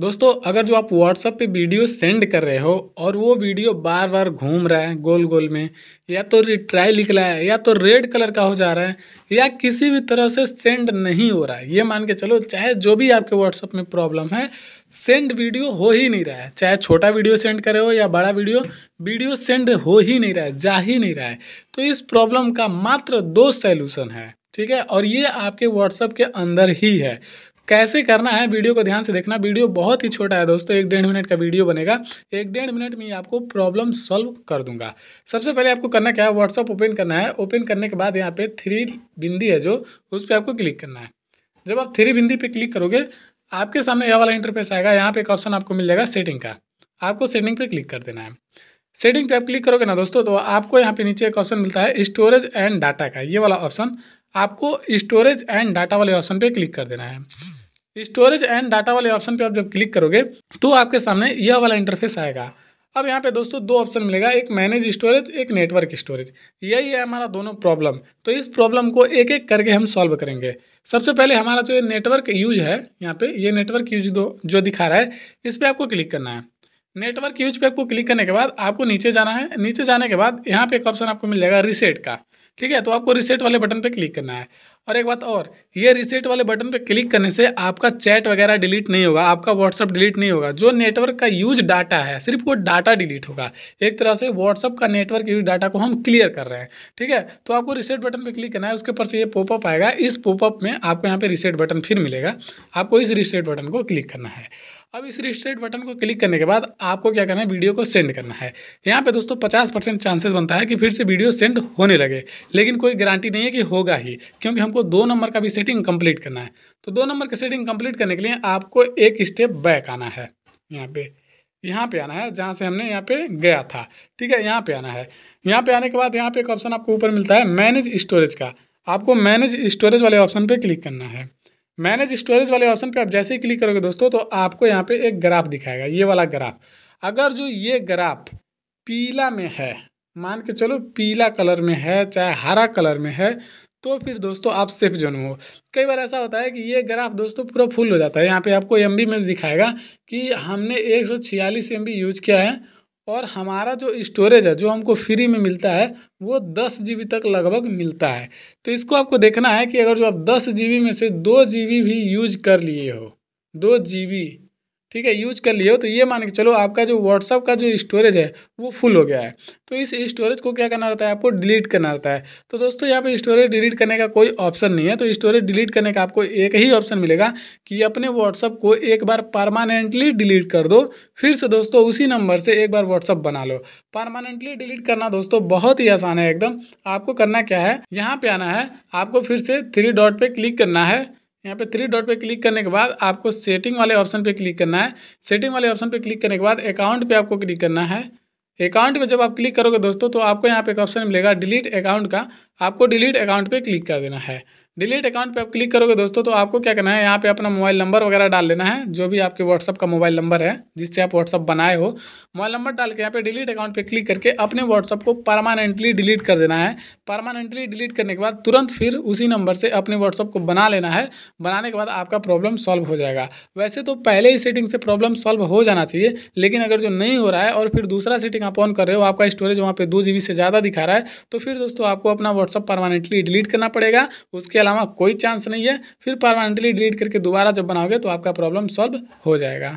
दोस्तों, अगर जो आप व्हाट्सएप पे वीडियो सेंड कर रहे हो और वो वीडियो बार बार घूम रहा है गोल गोल में, या तो रिट्राई लिख रहा है, या तो रेड कलर का हो जा रहा है, या किसी भी तरह से सेंड नहीं हो रहा है, ये मान के चलो, चाहे जो भी आपके व्हाट्सएप में प्रॉब्लम है, सेंड वीडियो हो ही नहीं रहा है। चाहे छोटा वीडियो सेंड करे हो या बड़ा वीडियो वीडियो सेंड हो ही नहीं रहा है, जा ही नहीं रहा है। तो इस प्रॉब्लम का मात्र दो सॉल्यूशन है, ठीक है? और ये आपके व्हाट्सएप के अंदर ही है। कैसे करना है वीडियो को ध्यान से देखना। वीडियो बहुत ही छोटा है दोस्तों, एक डेढ़ मिनट का वीडियो बनेगा। एक डेढ़ मिनट में आपको प्रॉब्लम सॉल्व कर दूँगा। सबसे पहले आपको करना क्या है व्हाट्सअप ओपन करना है। ओपन करने के बाद यहाँ पे थ्री बिंदी है जो, उस पर आपको क्लिक करना है। जब आप थ्री बिंदी पे क्लिक करोगे, आपके सामने यह वाला इंटरफेस आएगा। यहाँ पे एक ऑप्शन आपको मिल जाएगा सेटिंग का। आपको सेटिंग पे क्लिक कर देना है। सेटिंग पे आप क्लिक करोगे ना दोस्तों तो आपको यहाँ पे नीचे एक ऑप्शन मिलता है स्टोरेज एंड डाटा का। ये वाला ऑप्शन आपको स्टोरेज एंड डाटा वाले ऑप्शन पे क्लिक कर देना है। स्टोरेज एंड डाटा वाले ऑप्शन पे आप जब क्लिक करोगे तो आपके सामने यह वाला इंटरफेस आएगा। अब यहाँ पे दोस्तों दो ऑप्शन मिलेगा, एक मैनेज स्टोरेज एक नेटवर्क स्टोरेज यही है हमारा दोनों प्रॉब्लम तो इस प्रॉब्लम को एक एक करके हम सॉल्व करेंगे। सबसे पहले हमारा जो नेटवर्क यूज़ है, यहाँ पे ये नेटवर्क यूज़ जो दिखा रहा है, इस पर आपको क्लिक करना है। नेटवर्क यूज़ पे आपको क्लिक करने के बाद आपको नीचे जाना है। नीचे जाने के बाद यहाँ पे एक ऑप्शन आपको मिल जाएगा रिसेट का। ठीक है तो आपको रिसेट वाले बटन पर क्लिक करना है। और एक बात और, ये रिसेट वाले बटन पे क्लिक करने से आपका चैट वगैरह डिलीट नहीं होगा, आपका व्हाट्सअप डिलीट नहीं होगा। जो नेटवर्क का यूज़ डाटा है, सिर्फ़ वो डाटा डिलीट होगा। एक तरह से व्हाट्सअप का नेटवर्क यूज़ डाटा को हम क्लियर कर रहे हैं, ठीक है? तो आपको रिसेट बटन पर क्लिक करना है, उसके ऊपर से ये पोपअप आएगा, इस पोपअप में आपको यहाँ पर रिसेट बटन फिर मिलेगा। आपको इस रिसेट बटन को क्लिक करना है। अब इस रिस्ट्रेट बटन को क्लिक करने के बाद आपको क्या करना है वीडियो को सेंड करना है। यहाँ पे दोस्तों पचास परसेंट चांसेस बनता है कि फिर से वीडियो सेंड होने लगे, लेकिन कोई गारंटी नहीं है कि होगा ही, क्योंकि हमको दो नंबर का भी सेटिंग कंप्लीट करना है। तो दो नंबर का सेटिंग कंप्लीट करने के लिए आपको एक स्टेप बैक आना है। यहाँ पे यहाँ पे आना है, जहाँ से हमने यहाँ पे गया था। ठीक है, यहाँ पे आना है। यहाँ पे आने के बाद यहाँ पे एक ऑप्शन आपको ऊपर मिलता है मैनेज स्टोरेज का। आपको मैनेज स्टोरेज वाले ऑप्शन पे क्लिक करना है। मैनेज स्टोरेज वाले ऑप्शन पे आप जैसे ही क्लिक करोगे दोस्तों तो आपको यहाँ पे एक ग्राफ दिखाएगा, ये वाला ग्राफ अगर जो ये ग्राफ पीला में है, मान के चलो पीला कलर में है, चाहे हरा कलर में है तो फिर दोस्तों आप सेफ़ जोन में हो। कई बार ऐसा होता है कि ये ग्राफ दोस्तों पूरा फुल हो जाता है। यहाँ पे आपको एमबी में दिखाएगा कि हमने एक सौ छियालीस एम यूज़ किया है और हमारा जो स्टोरेज है, जो हमको फ्री में मिलता है, वो दस जी तक लगभग मिलता है। तो इसको आपको देखना है कि अगर जो आप दस जी में से दो जी भी यूज़ कर लिए हो, दो जी ठीक है यूज़ कर लिए हो तो ये मान के चलो आपका जो व्हाट्सअप का जो स्टोरेज है, वो फुल हो गया है। तो इस स्टोरेज को क्या करना रहता है, आपको डिलीट करना रहता है। तो दोस्तों, यहाँ पे स्टोरेज डिलीट करने का कोई ऑप्शन नहीं है। तो स्टोरेज डिलीट करने का आपको एक ही ऑप्शन मिलेगा कि अपने व्हाट्सअप को एक बार परमानेंटली डिलीट कर दो, फिर से दोस्तों उसी नंबर से एक बार व्हाट्सअप बना लो। परमानेंटली डिलीट करना दोस्तों बहुत ही आसान है एकदम। आपको करना क्या है, यहाँ पे आना है, आपको फिर से थ्री डॉट पे क्लिक करना है। यहाँ पे थ्री डॉट पे क्लिक करने के बाद आपको सेटिंग वाले ऑप्शन पे क्लिक करना है। सेटिंग वाले ऑप्शन पे क्लिक करने के बाद अकाउंट पे आपको क्लिक करना है। अकाउंट पे जब आप क्लिक करोगे दोस्तों तो आपको यहाँ पे एक ऑप्शन मिलेगा डिलीट अकाउंट का। आपको डिलीट अकाउंट पे क्लिक कर देना है। डिलीट अकाउंट पे आप क्लिक करोगे दोस्तों तो आपको क्या करना है, यहाँ पे अपना मोबाइल नंबर वगैरह डाल लेना है, जो भी आपके व्हाट्सअप का मोबाइल नंबर है, जिससे आप व्हाट्सअप बनाए हो। मोबाइल नंबर डाल के यहाँ पे डिलीट अकाउंट पे क्लिक करके अपने व्हाट्सअप को परमानेंटली डिलीट कर देना है। परमानेंटली डिलीट करने के बाद तुरंत फिर उसी नंबर से अपने व्हाट्सअप को बना लेना है। बनाने के बाद आपका प्रॉब्लम सॉल्व हो जाएगा। वैसे तो पहले ही सेटिंग से प्रॉब्लम सॉल्व हो जाना चाहिए, लेकिन अगर जो नहीं हो रहा है और फिर दूसरा सेटिंग आप ऑन कर रहे हो, आपका स्टोरेज वहाँ पर दो से ज़्यादा दिखा रहा है तो फिर दोस्तों आपको अपना व्हाट्सअप परमानेंटली डिलीट करना पड़ेगा। उसके अलावा कोई चांस नहीं है, फिर परमानेंटली डिलीट करके दोबारा जब बनाओगे तो आपका प्रॉब्लम सॉल्व हो जाएगा।